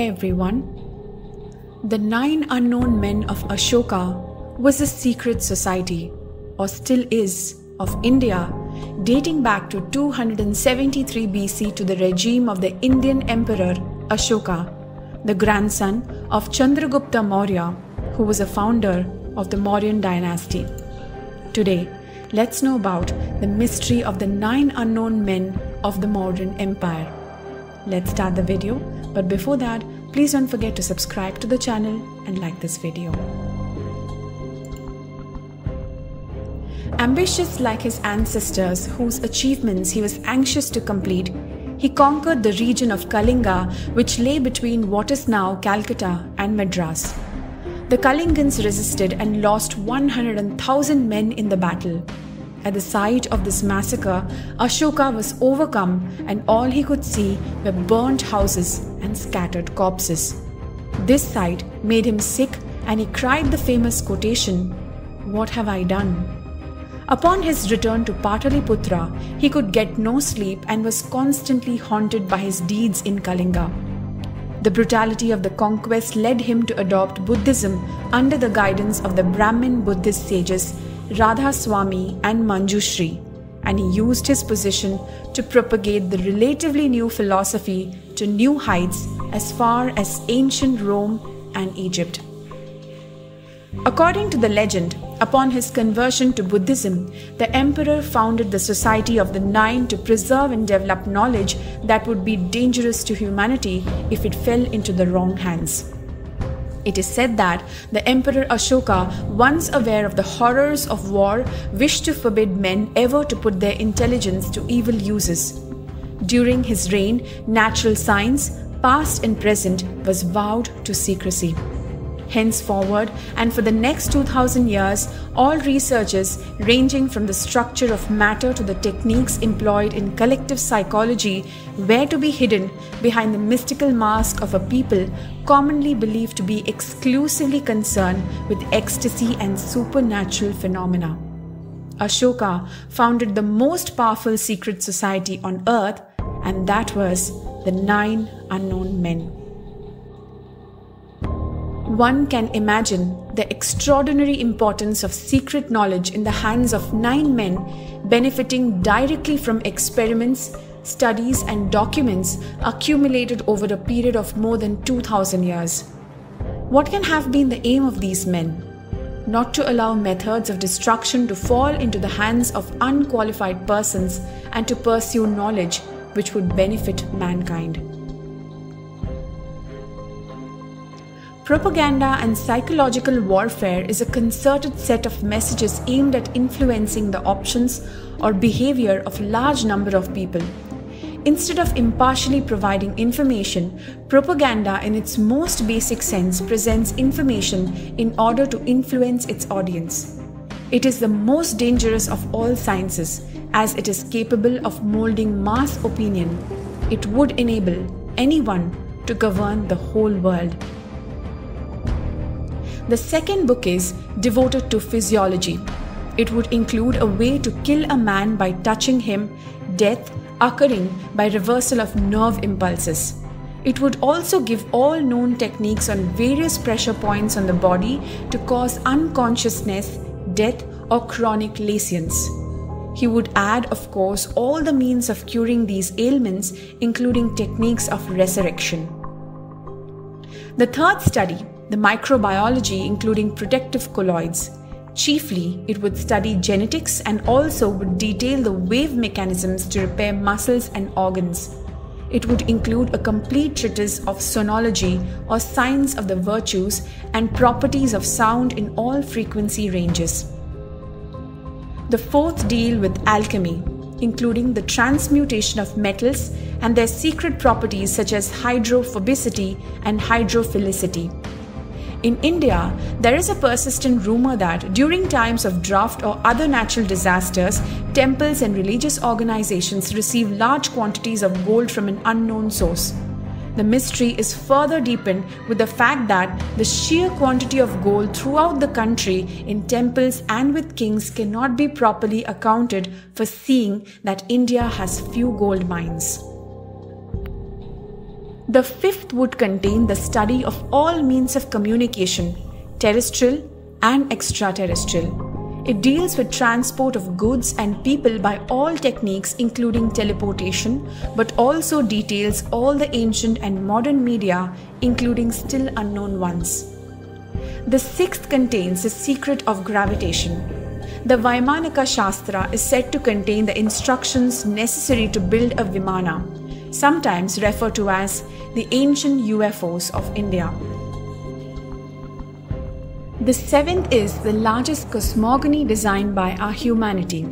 Hey everyone. The Nine Unknown Men of Ashoka was a secret society, or still is, of India, dating back to 273 BC to the regime of the Indian Emperor Ashoka, the grandson of Chandragupta Maurya, who was a founder of the Mauryan dynasty. Today, let's know about the mystery of the nine unknown men of the Mauryan Empire. Let's start the video, but before that, please don't forget to subscribe to the channel and like this video. Ambitious like his ancestors, whose achievements he was anxious to complete, he conquered the region of Kalinga, which lay between what is now Calcutta and Madras. The Kalingans resisted and lost 100,000 men in the battle. At the sight of this massacre, Ashoka was overcome, and all he could see were burnt houses and scattered corpses. This sight made him sick, and he cried the famous quotation What have I done? Upon his return to Pataliputra, he could get no sleep and was constantly haunted by his deeds in Kalinga. The brutality of the conquest led him to adopt Buddhism under the guidance of the Brahmin Buddhist sages Radha Swami and Manjushri, and he used his position to propagate the relatively new philosophy to new heights as far as ancient Rome and Egypt. According to the legend, upon his conversion to Buddhism, the emperor founded the Society of the Nine to preserve and develop knowledge that would be dangerous to humanity if it fell into the wrong hands. It is said that the Emperor Ashoka, once aware of the horrors of war, wished to forbid men ever to put their intelligence to evil uses. During his reign, natural science, past and present, was vowed to secrecy. Henceforward, and for the next 2000 years, all researchers, ranging from the structure of matter to the techniques employed in collective psychology, were to be hidden behind the mystical mask of a people commonly believed to be exclusively concerned with ecstasy and supernatural phenomena. Ashoka founded the most powerful secret society on earth, and that was the Nine Unknown Men. One can imagine the extraordinary importance of secret knowledge in the hands of nine men benefiting directly from experiments, studies, and documents accumulated over a period of more than 2000 years. What can have been the aim of these men? Not to allow methods of destruction to fall into the hands of unqualified persons and to pursue knowledge which would benefit mankind. Propaganda and psychological warfare is a concerted set of messages aimed at influencing the options or behavior of a large number of people. Instead of impartially providing information, propaganda in its most basic sense presents information in order to influence its audience. It is the most dangerous of all sciences as it is capable of molding mass opinion. It would enable anyone to govern the whole world. The second book is devoted to physiology. It would include a way to kill a man by touching him, death occurring by reversal of nerve impulses. It would also give all known techniques on various pressure points on the body to cause unconsciousness, death, or chronic lesions. He would add, of course, all the means of curing these ailments, including techniques of resurrection. The third study the microbiology, including protective colloids. Chiefly, it would study genetics and also would detail the wave mechanisms to repair muscles and organs. It would include a complete treatise of sonology or science of the virtues and properties of sound in all frequency ranges. The fourth deal with alchemy, including the transmutation of metals and their secret properties such as hydrophobicity and hydrophilicity. In India, there is a persistent rumor that during times of drought or other natural disasters, temples and religious organizations receive large quantities of gold from an unknown source. The mystery is further deepened with the fact that the sheer quantity of gold throughout the country in temples and with kings cannot be properly accounted for seeing that India has few gold mines. The fifth would contain the study of all means of communication, terrestrial and extraterrestrial. It deals with transport of goods and people by all techniques, including teleportation, but also details all the ancient and modern media, including still unknown ones. The sixth contains the secret of gravitation. The Vaimanika Shastra is said to contain the instructions necessary to build a Vimana, sometimes referred to as the ancient UFOs of India. The seventh is the largest cosmogony designed by our humanity.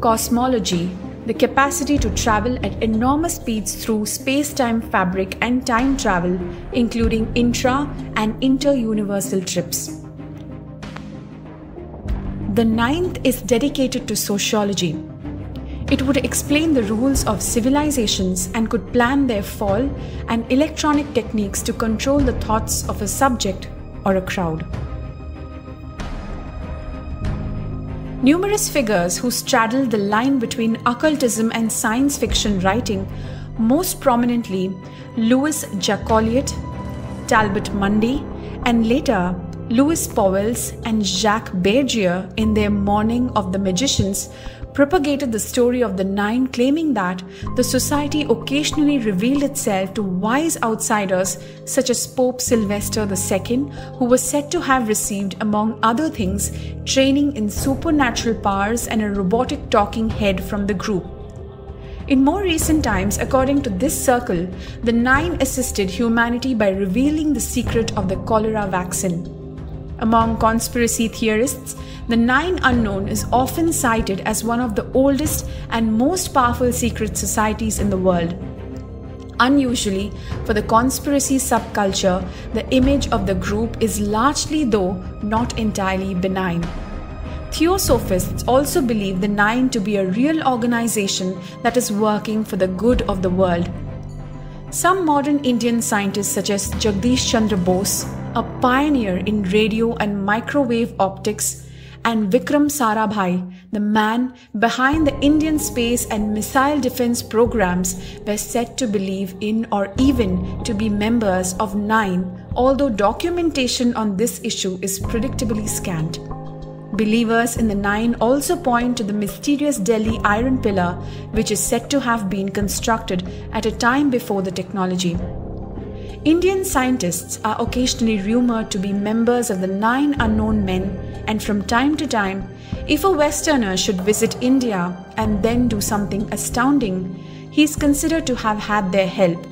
Cosmology, the capacity to travel at enormous speeds through space time fabric and time travel, including intra and inter universal trips. The ninth is dedicated to sociology. It would explain the rules of civilizations and could plan their fall and electronic techniques to control the thoughts of a subject or a crowd. Numerous figures who straddle the line between occultism and science fiction writing, most prominently Louis Jacoliot, Talbot Mundy, and later Louis Pauwels and Jacques Bergier in their Morning of the Magicians propagated the story of the Nine, claiming that the society occasionally revealed itself to wise outsiders such as Pope Sylvester II, who was said to have received, among other things, training in supernatural powers and a robotic talking head from the group. In more recent times, according to this circle, the Nine assisted humanity by revealing the secret of the cholera vaccine. Among conspiracy theorists, the Nine Unknown is often cited as one of the oldest and most powerful secret societies in the world. Unusually, for the conspiracy subculture, the image of the group is largely, though not entirely, benign. Theosophists also believe the Nine to be a real organization that is working for the good of the world. Some modern Indian scientists, such as Jagdish Chandra Bose, a pioneer in radio and microwave optics, and Vikram Sarabhai, the man behind the Indian space and missile defense programs, were said to believe in or even to be members of Nine, although documentation on this issue is predictably scant. Believers in the Nine also point to the mysterious Delhi iron pillar, which is said to have been constructed at a time before the technology. Indian scientists are occasionally rumored to be members of the Nine Unknown Men, and from time to time, if a Westerner should visit India and then do something astounding, he is considered to have had their help,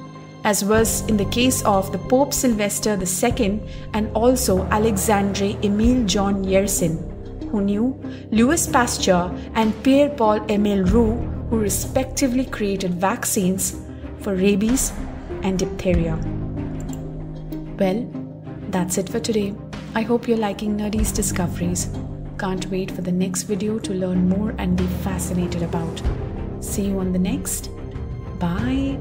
as was in the case of the Pope Sylvester II and also Alexandre Emile John Yersin, who knew Louis Pasteur and Pierre Paul Emile Roux, who respectively created vaccines for rabies and diphtheria. Well, that's it for today. I hope you're liking Nerdy's discoveries. Can't wait for the next video to learn more and be fascinated about. See you on the next. Bye.